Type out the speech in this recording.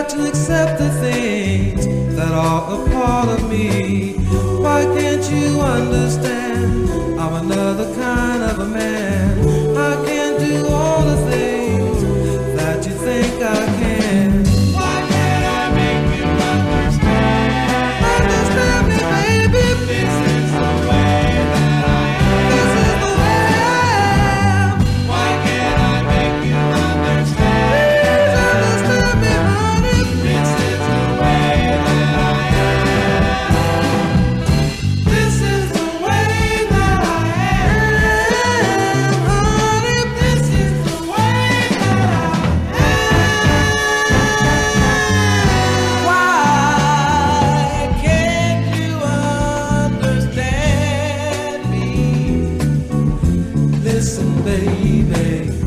try to accept the things that are a part of me. Why can't you understand? I'm another kind of a man. I can't do all listen, baby.